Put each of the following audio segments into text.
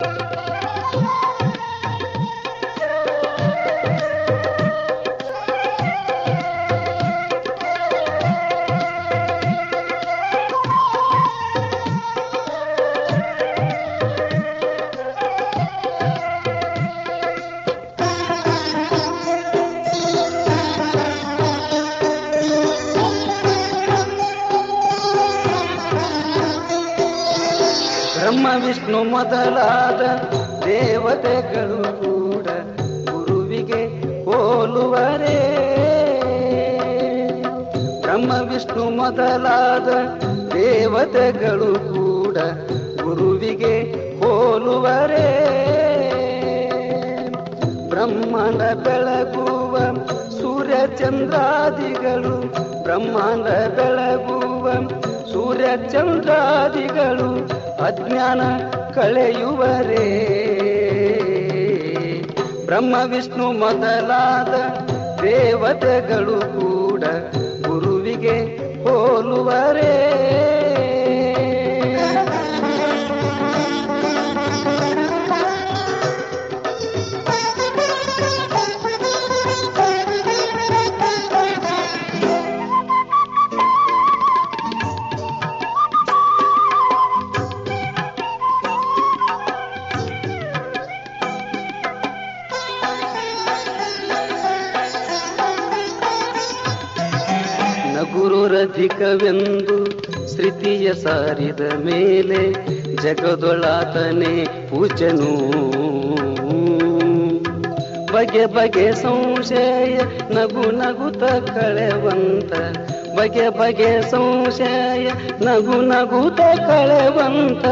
ಬ್ರಹ್ಮ ವಿಷ್ಣು ಮೊದಲಾದ ದೇವತೆಗಳು ಕೂಡ ಗುರುವಿಗೆ ಹೋಲುವರೇ. ಬ್ರಹ್ಮ ವಿಷ್ಣು ಮೊದಲಾದ ದೇವತೆಗಳು ಕೂಡ ಗುರುವಿಗೆ ಹೋಲುವರೇ. ಬ್ರಹ್ಮಾಂಡ ಬೆಳಗುವ ಸೂರ್ಯಚಂದ್ರಾದಿಗಳು ಬ್ರಹ್ಮಾಂಡ ಬೆಳಗುವ ಸೂರ್ಯ ಚಂದ್ರಾದಿಗಳು ಅಜ್ಞಾನ ಕಳೆಯುವರೇ. ಬ್ರಹ್ಮ ವಿಷ್ಣು ಮೊದಲಾದ ದೇವತೆಗಳು ಕೂಡ ಗುರುವಿಗೆ ಹೋಲುವರೇ. ನಗುರುರಧಿಕವೆಂದು ಶ್ರುತಿಯ ಸಾರಿದ ಮೇಲೆ ಜಗದೊಳಾತನೆ ಪೂಜನು ಬಗೆ ಬಗೆ ಸಂಶಯ ನಗು ನಗುತ ಕಳೆವಂತ, ಬಗೆ ಬಗೆ ಸಂಶಯ ನಗು ನಗುತ ಕಳೆವಂತ,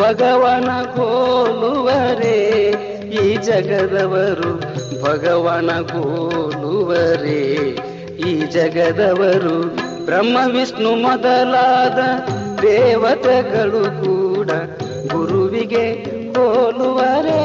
ಭಗವನ ಕೋಲುವರೇ ಈ ಜಗದವರು, ಭಗವನ ಕೋಲುವರೇ ಈ ಜಗದವರು. ಬ್ರಹ್ಮ ವಿಷ್ಣು ಮೊದಲಾದ ದೇವತೆಗಳು ಕೂಡ ಗುರುವಿಗೆ ಹೋಲುವರೇ.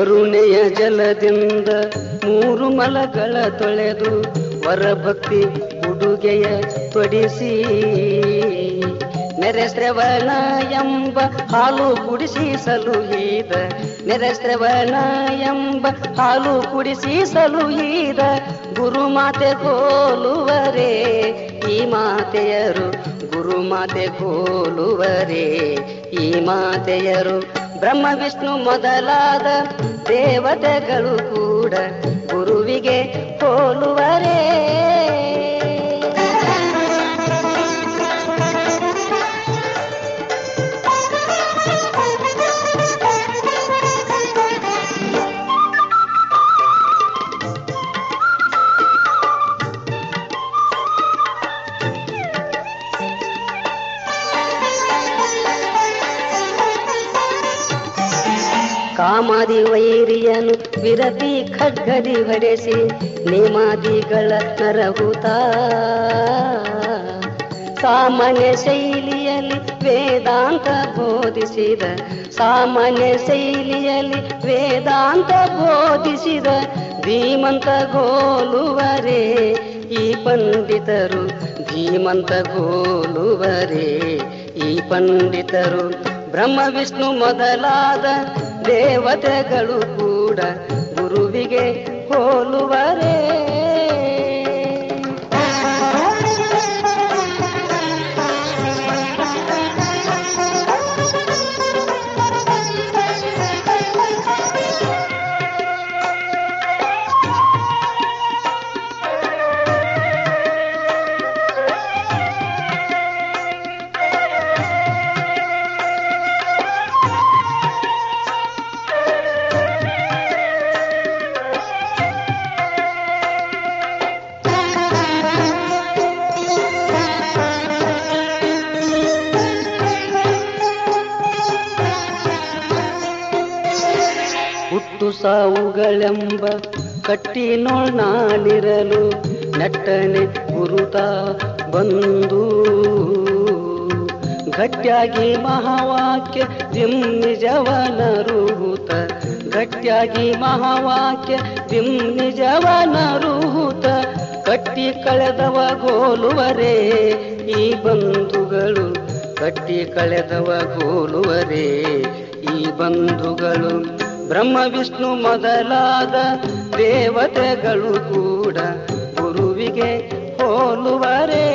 ಕರುಣೆಯ ಜಲದಿಂದ ಮೂರು ಮಲಗಳ ತೊಳೆದು ವರಭಕ್ತಿ ಉಡುಗೆಯ ತೊಡಿಸಿ. ನೆರೆಶ್ರವಣ ಎಂಬ ಹಾಲು ಕುಡಿಸಿ ಸಲುಹಿದ ನೆರೆಶ್ರವಣ ಎಂಬ ಹಾಲು ಕುಡಿಸಿ ಸಲುಹಿದ ಗುರುಮಾತೆ ಕೋಲುವರೇ, ಈ ಮಾತೆಯರು ಗುರುಮಾತೆ ಕೋಲುವರೇ, ಈ ಮಾತೆಯರು ಬ್ರಹ್ಮ ವಿಷ್ಣು ಮೊದಲಾದ ದೇವತೆಗಳು ಕೂಡ ಗುರುವಿಗೆ ಹೋಲುವರೇ ವಿರತಿ ಖಡ್ಗದಿ ಹೊಡೆಸಿ ನೇಮಾದಿಗಳ ನರಹುತ ಸಾಮಾನ್ಯ ಶೈಲಿಯಲ್ಲಿ ವೇದಾಂತ ಬೋಧಿಸಿದ, ಸಾಮಾನ್ಯ ಶೈಲಿಯಲ್ಲಿ ವೇದಾಂತ ಬೋಧಿಸಿದ ಧೀಮಂತ ಗೋಲುವರೇ, ಈ ಪಂಡಿತರು ಧೀಮಂತ ಗೋಲುವರೇ, ಈ ಪಂಡಿತರು ಬ್ರಹ್ಮ ವಿಷ್ಣು ಮೊದಲಾದ ದೇವತೆಗಳು ಕೂಡ ಗುರುವಿಗೆ ಹೋಲುವರೇ? ಸಾವುಗಳೆಂಬ ಕಟ್ಟಿನೊಳ್ ನಾನಿರಲು ನೆಟ್ಟನೆ ಗುರುತ ಬಂದು. ಗಟ್ಟಿಯಾಗಿ ಮಹಾವಾಕ್ಯ ದಿಂ ನಿಜವನರುಹುತ ಗಟ್ಟಿಯಾಗಿ ಮಹಾವಾಕ್ಯ ನಿಜವನ ನಿಜವನರುಹುತ ಕಟ್ಟಿ ಕಳೆದವ ಗೋಲುವರೇ ಈ ಬಂಧುಗಳು. ಕಟ್ಟಿ ಕಳೆದವ ಗೋಲುವರೇ ಈ ಬಂಧುಗಳು. ಬ್ರಹ್ಮ ವಿಷ್ಣು ಮೊದಲಾದ ದೇವತೆಗಳು ಕೂಡ ಗುರುವಿಗೆ ಹೋಲುವರೇ.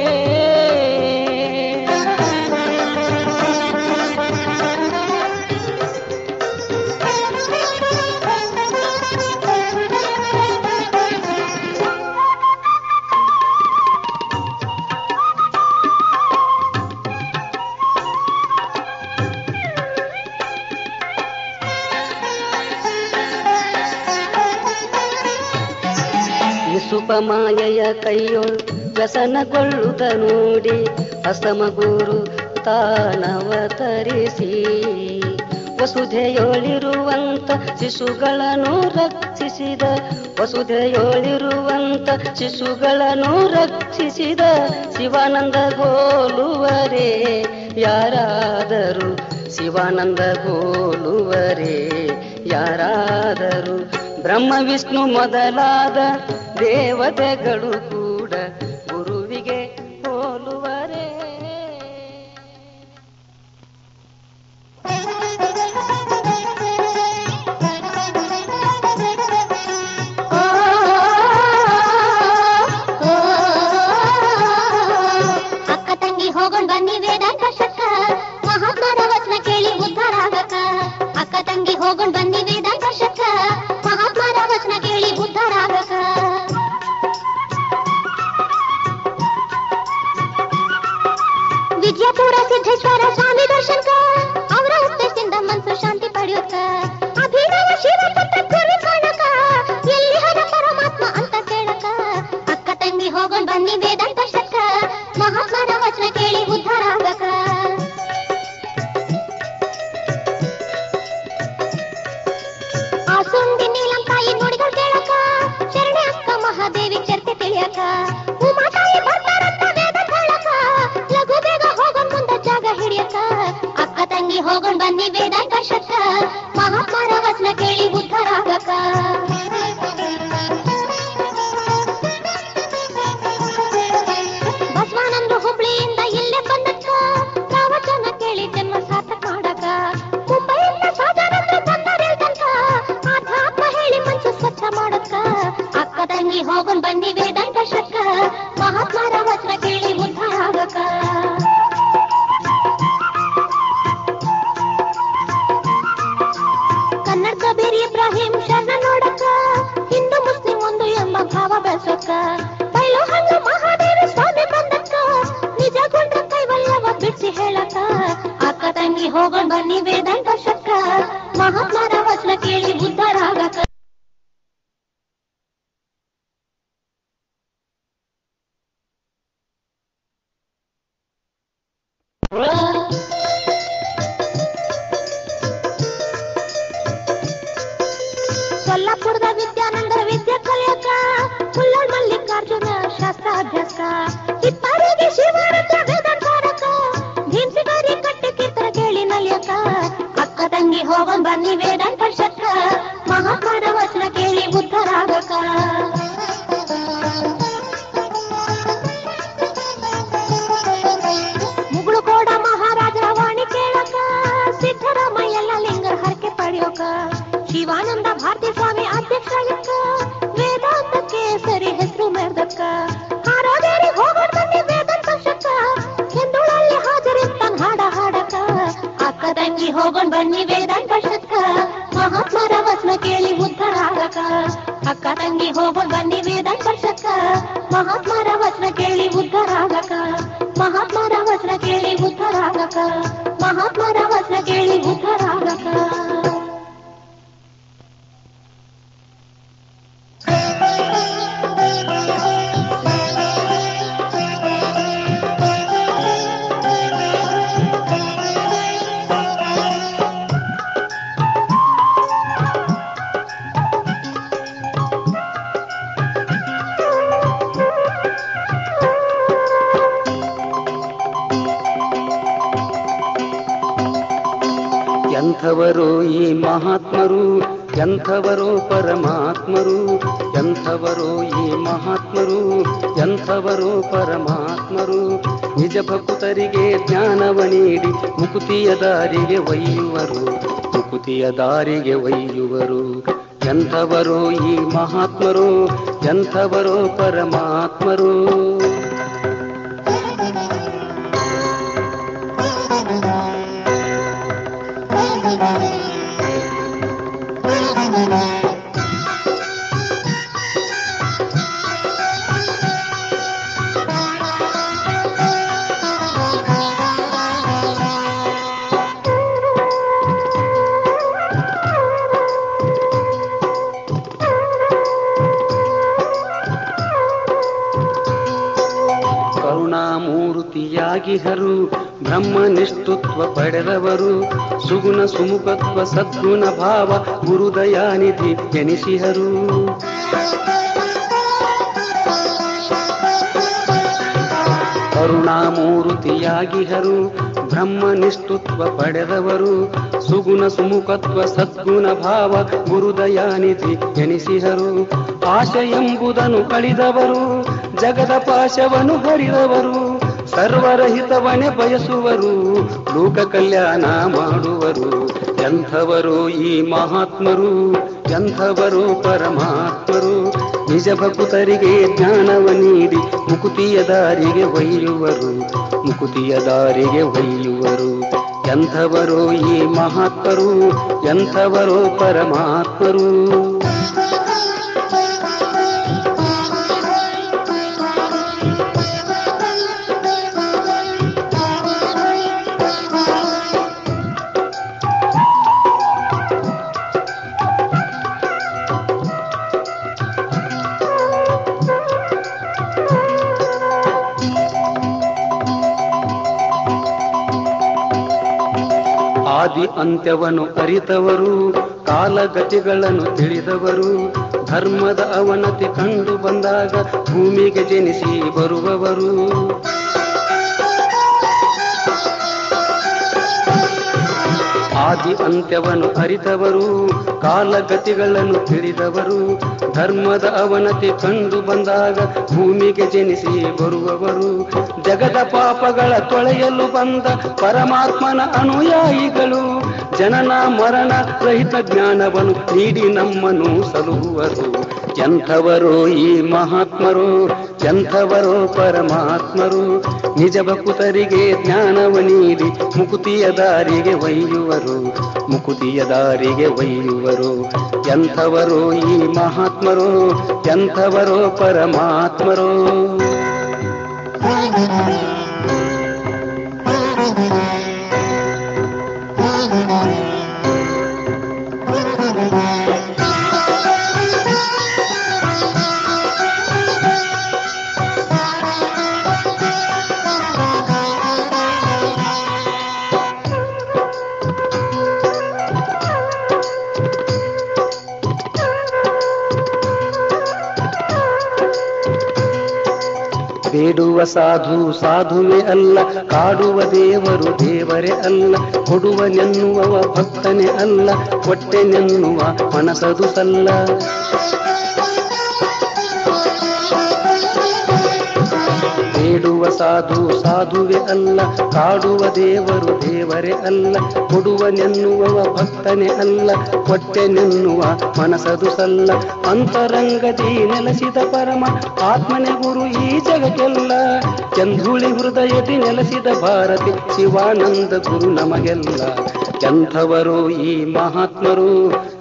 ನಿಸುಪಮಾಯೆಯ ಕೈಯೊಳ್ ವ್ಯಸನಗೊಳ್ಳುತ್ತ ನೋಡಿ ಅಸಮಗುರು ತಾನವತರಿಸಿ. ವಸುಧೆಯೊಳಿರುವಂತ ಶಿಶುಗಳನ್ನು ರಕ್ಷಿಸಿದ, ವಸುಧೆಯೊಳಿರುವಂತ ಶಿಶುಗಳನ್ನು ರಕ್ಷಿಸಿದ ಶಿವಾನಂದ ಗೋಲುವರೇ. ಯಾರಾದರೂ ಶಿವಾನಂದ ಗೋಲುವರೇ, ಯಾರಾದರೂ ಬ್ರಹ್ಮ ವಿಷ್ಣು ಮೊದಲಾದ ದೇವತೆಗಳು ಕೂಡ ಗುರುವಿಗೆ ಹೋಲುವರೆ. ಅಕ್ಕ ತಂಗಿ ಹೋಗೊಂಡ್ ಬನ್ನಿ ವೇದಾಂತ ಶಕ್ಕ ಮಹಾತ್ಮರ ವಚನ ಕೇಳಿ ಉದ್ಧಾರ ಆಗಕ ಅಕ್ಕ ತಂಗಿ ಹೋಗೊಂಡ್ ಬನ್ನಿ था boca. ಬನ್ನಿ ವೇದಾಂತ ಶತ್ರ ಮಹಾತ್ಮರ ವಚನ ಕೇಳಿ ಬುದ್ಧರಾಗಕ ಮುಗುಳು ಕೋಡ ಮಹಾರಾಜರ ವಾಣಿ ಕೇಳಕ ಸಿದ್ದರಾಮಯ್ಯಲ್ಲ ಲಿಂಗರ ಹರಕೆ ಪಡೆಯೋಕ, ಶಿವಾನಂದ ಭಾರತಿ ಸ್ವಾಮಿ ಅಧ್ಯಕ್ಷ ವೇದಾಂತಕ್ಕೆ ಸರಿ ಹೆಸರು ಮೆರೆದಕ್ಕ. ಹಾರಾದೇರಿ ಹೋಗೋಣ ಬನ್ನಿ ವೇದಾಂತ ಶಕ್ಕ ಹಿಂದುಳಲ್ಲಿ ಹಾಜರಿರ್ತಾನ ಹಾಡ ಹಾಡಕ. ಅಕ್ಕ ತಂಗಿ ಹೋಗೋಣ ಬನ್ನಿ ವೇದಾಂತ ಕೇಳಿ ಉದ್ಧಾರ ಆಗಕ ಅಕ್ಕ ತಂಗಿ ಹೋಗ ಬನ್ನಿ ವೇದ ಶಕ್ಕ ಮಹಾತ್ಮರ ವಚನ ಕೇಳಿ ಉದ್ಧಾರ ಆಗಕ ಮಹಾತ್ಮರ ವಚನ ಕೇಳಿ ಉದ್ಧಾರ ಆಗಕ ಮಹಾತ್ಮರ ಎಂಥವರು ಪರಮಾತ್ಮರು, ಎಂಥವರು ಈ ಮಹಾತ್ಮರು, ಎಂಥವರು ಪರಮಾತ್ಮರು. ನಿಜ ಭಕ್ತರಿಗೆ ಜ್ಞಾನವ ನೀಡಿ ಮುಕುತಿಯ ದಾರಿಗೆ ಒಯ್ಯುವರು, ಮುಕುತಿಯ ದಾರಿಗೆ ಒಯ್ಯುವರು. ಎಂಥವರು ಈ ಮಹಾತ್ಮರು, ಎಂಥವರು ಪರಮಾತ್ಮರು. ಕರುಣಾಮೂರ್ತಿಯಾಗಿಹರು ಬ್ರಹ್ಮನಿಷ್ಠುತ್ವ ಪಡೆದವರು. ಸುಗುಣ ಸುಮುಖತ್ವ ಸದ್ಗುಣ ಭಾವ ಗುರುದಯಾನಿಧಿ ಎನಿಸಿಹರು. ಕರುಣಾಮೂರ್ತಿಯಾಗಿಹರು ಬ್ರಹ್ಮನಿಷ್ಠುತ್ವ ಪಡೆದವರು. ಸುಗುಣ ಸುಮುಖತ್ವ ಸದ್ಗುಣ ಭಾವ ಗುರುದಯಾನಿಧಿ ಎನಿಸಿಹರು. ಆಶೆ ಎಂಬುದನ್ನು ಕಳಿದವರು. ಜಗದ ಪಾಶವನ್ನು ಹರಿದವರು. ಸರ್ವರಹಿತವನೆ ಬಯಸುವರು, ಲೋಕ ಕಲ್ಯಾಣ ಮಾಡುವರು. ಎಂಥವರು ಈ ಮಹಾತ್ಮರು, ಎಂಥವರು ಪರಮಾತ್ಮರು. ನಿಜ ಭಕ್ತರಿಗೆ ಜ್ಞಾನವ ನೀಡಿ ಮುಕುತಿಯ ದಾರಿಗೆ ಒಯ್ಯುವರು, ಮುಕುತಿಯ ದಾರಿಗೆ ಒಯ್ಯುವರು. ಎಂಥವರು ಈ ಮಹಾತ್ಮರು, ಎಂಥವರು ಪರಮಾತ್ಮರು. ಅಂತ್ಯವನ್ನು ಅರಿತವರು ಕಾಲಗತಿಗಳನ್ನು ತಿಳಿದವರು. ಧರ್ಮದ ಅವನತಿ ಕಂಡು ಬಂದಾಗ ಭೂಮಿಗೆ ಜನಿಸಿ ಬರುವವರು. ಆದಿ ಅಂತ್ಯವನ್ನು ಅರಿತವರು, ಕಾಲಗತಿಗಳನ್ನು ತಿಳಿದವರು, ಧರ್ಮದ ಅವನತಿ ಕಂಡು ಬಂದಾಗ ಭೂಮಿಗೆ ಜನಿಸಿ ಬರುವವರು. ಜಗದ ಪಾಪಗಳ ತೊಳೆಯಲು ಬಂದ ಪರಮಾತ್ಮನ ಅನುಯಾಯಿಗಳು, ಜನನ ಮರಣ ರಹಿತ ಜ್ಞಾನವನ್ನು ನೀಡಿ ನಮ್ಮನ್ನು ಸಲುಹುವರು ಎಂಥವರು ಈ ಮಹಾತ್ಮರು, ಎಂಥವರು ಪರಮಾತ್ಮರು? ನಿಜ ಭಕ್ತರಿಗೆ ಜ್ಞಾನವ ನೀಡಿ ಮುಕುತಿಯ ದಾರಿಗೆ ಒಯ್ಯುವರು, ಮುಕುತಿಯ ದಾರಿಗೆ ಒಯ್ಯುವರು. ಎಂಥವರು ಈ ಮಹಾತ್ಮರು, ಎಂಥವರು ಪರಮಾತ್ಮರು? ಬೇಡುವ ಸಾಧು ಸಾಧುವೆ ಅಲ್ಲ ಕಾಡುವ ದೇವರು ದೇವರೇ ಅಲ್ಲ ಕೊಡುವನೆನ್ನುವವ ಭಕ್ತನೇ ಅಲ್ಲ ಹೊಟ್ಟೆನೆನ್ನುವ ಮನಸದು ಸಲ್ಲ. ಬೇಡುವ ಸಾಧು ಸಾಧುವೆ ಅಲ್ಲ, ಕಾಡುವ ದೇವರು ದೇವರೇ ಅಲ್ಲ, ಕೊಡುವನೆನ್ನುವವ ಭಕ್ತನೇ ಅಲ್ಲ ಹೊಟ್ಟೆನೆನ್ನುವ ಮನಸದು ಸಲ್ಲ, ಅಂತರಂಗದಿ ನೆಲೆಸಿದ ಪರಮ, ಆತ್ಮನೆ ಗುರು ಈ ಜಗಕ್ಕೆಲ್ಲ ಚಂದ್ರುಳಿ ಹೃದಯದಿ ನೆಲೆಸಿದ ಭಾರತಿ ಶಿವಾನಂದ ಗುರು ನಮಗೆಲ್ಲ, ಎಂಥವರು ಈ ಮಹಾತ್ಮರು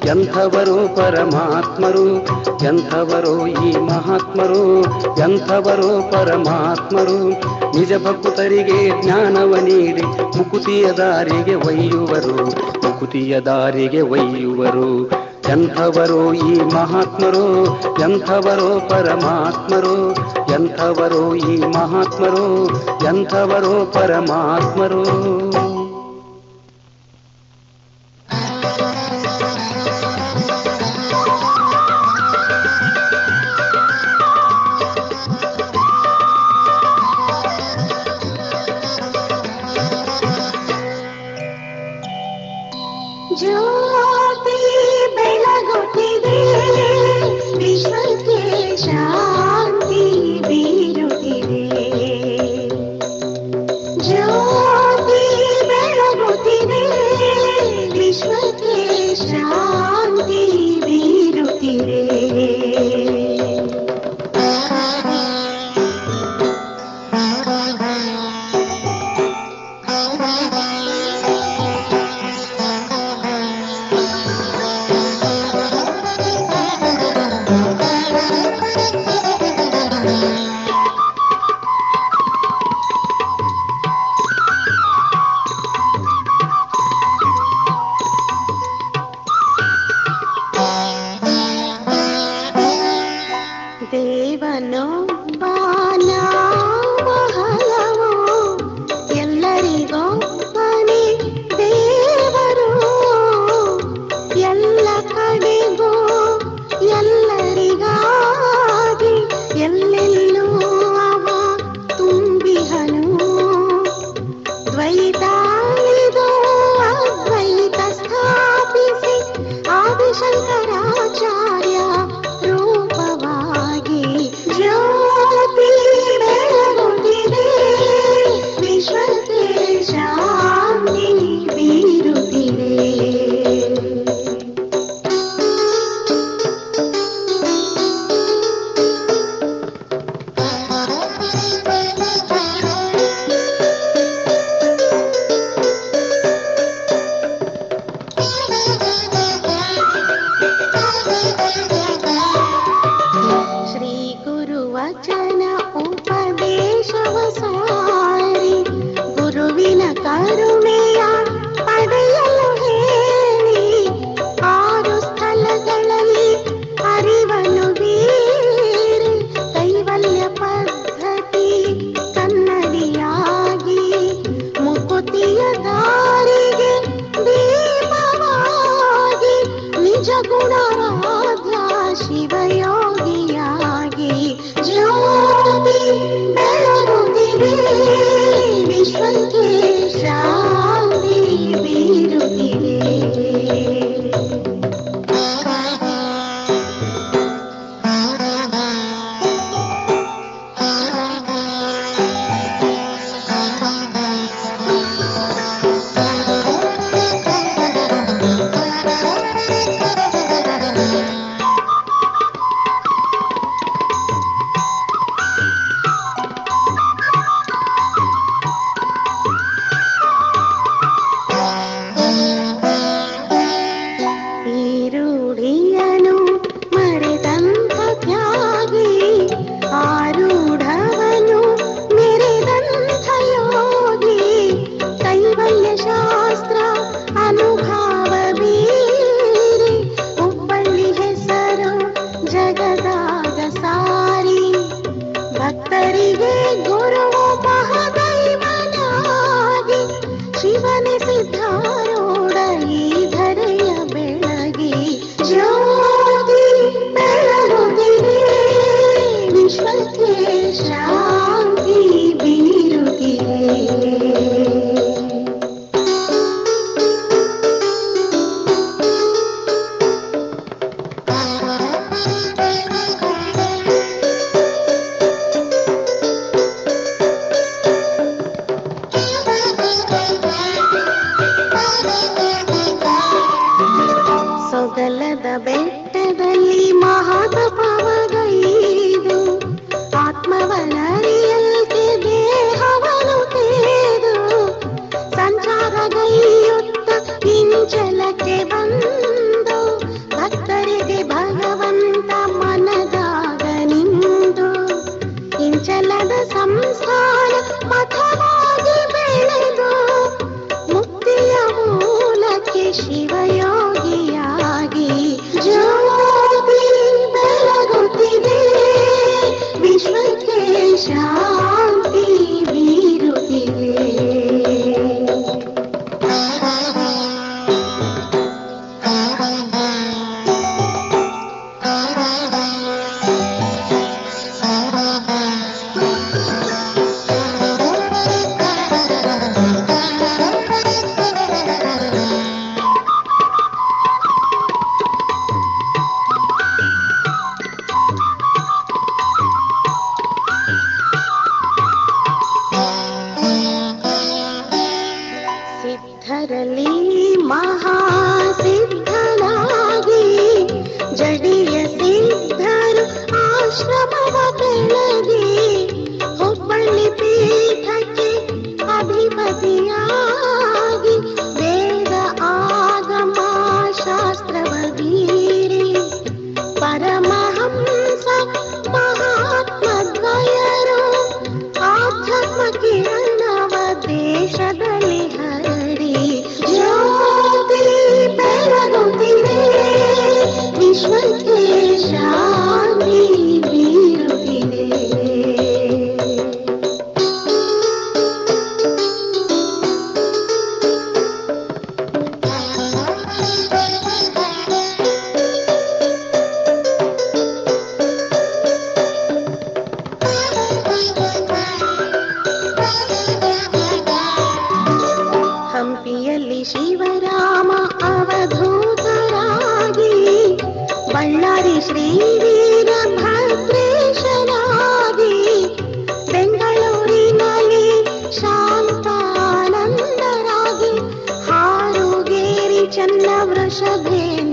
ಎಂಥವರು ಪರಮಾತ್ಮರು, ಎಂಥವರು ಈ ಮಹಾತ್ಮರು, ಎಂಥವರು ಪರಮಾತ್ಮರು. ನಿಜ ಭಕ್ತರಿಗೆ ಜ್ಞಾನವ ನೀಡಿ ಮುಕುತಿಯ ದಾರಿಗೆ ಒಯ್ಯುವರು, ಮುಕುತಿಯ ದಾರಿಗೆ ಒಯ್ಯುವರು. ಎಂಥವರು ಈ ಮಹಾತ್ಮರು, ಎಂಥವರು ಪರಮಾತ್ಮರು, ಎಂಥವರು ಈ ಮಹಾತ್ಮರು, ಎಂಥವರು ಪರಮಾತ್ಮರು. தேவனோ चन्द्र वृषभेन्द्रनागी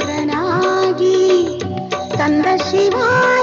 तन्दशिवा